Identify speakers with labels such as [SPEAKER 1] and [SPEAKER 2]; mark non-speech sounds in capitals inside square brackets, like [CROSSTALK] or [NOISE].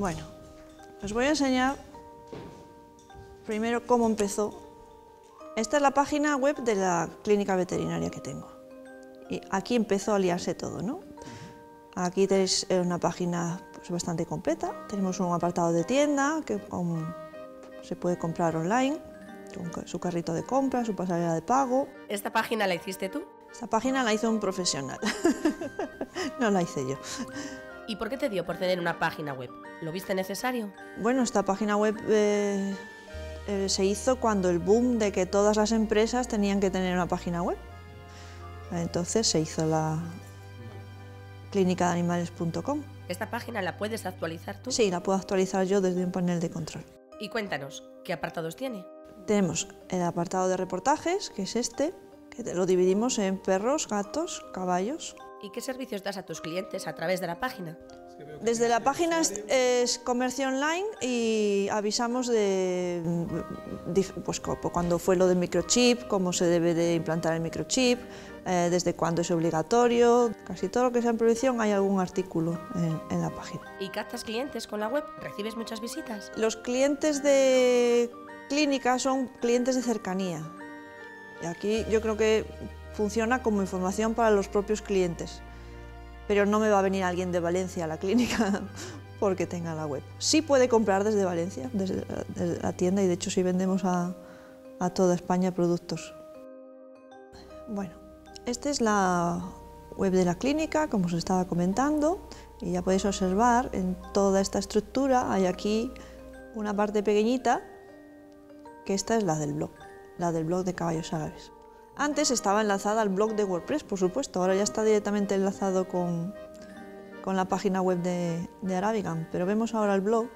[SPEAKER 1] Bueno, os voy a enseñar primero cómo empezó. Esta es la página web de la clínica veterinaria que tengo. Y aquí empezó a liarse todo, ¿no? Aquí tenéis eh, una página pues, bastante completa. Tenemos un apartado de tienda que se puede comprar online, con su carrito de compra, su pasarela de pago.
[SPEAKER 2] ¿Esta página la hiciste tú?
[SPEAKER 1] Esta página la hizo un profesional, [LAUGHS] no la hice yo.
[SPEAKER 2] ¿Y por qué te dio por tener una página web? ¿Lo viste necesario?
[SPEAKER 1] Bueno, esta página web eh, eh, se hizo cuando el boom de que todas las empresas tenían que tener una página web. Entonces se hizo la clínicadeanimales.com.
[SPEAKER 2] ¿Esta página la puedes actualizar tú?
[SPEAKER 1] Sí, la puedo actualizar yo desde un panel de control.
[SPEAKER 2] Y cuéntanos, ¿qué apartados tiene?
[SPEAKER 1] Tenemos el apartado de reportajes, que es este, que lo dividimos en perros, gatos, caballos.
[SPEAKER 2] ¿Y qué servicios das a tus clientes a través de la página?
[SPEAKER 1] Desde la página es, es comercio online y avisamos de pues, co- cuando fue lo del microchip, cómo se debe de implantar el microchip, eh, desde cuándo es obligatorio. Casi todo lo que sea en prevención hay algún artículo en, en la página.
[SPEAKER 2] ¿Y captas clientes con la web? ¿Recibes muchas visitas?
[SPEAKER 1] Los clientes de clínica son clientes de cercanía. Y aquí yo creo que funciona como información para los propios clientes. Pero no me va a venir alguien de Valencia a la clínica [LAUGHS] porque tenga la web. Sí puede comprar desde Valencia, desde desde la tienda, y de hecho sí vendemos a, a toda España productos. Bueno, esta es la web de la clínica, como os estaba comentando, y ya podéis observar en toda esta estructura hay aquí una parte pequeñita, que esta es la del blog, la del blog de caballos árabes. Antes estaba enlazada al blog de WordPress, por supuesto, ahora ya está directamente enlazado con, con la página web de, de Arabigan, pero vemos ahora el blog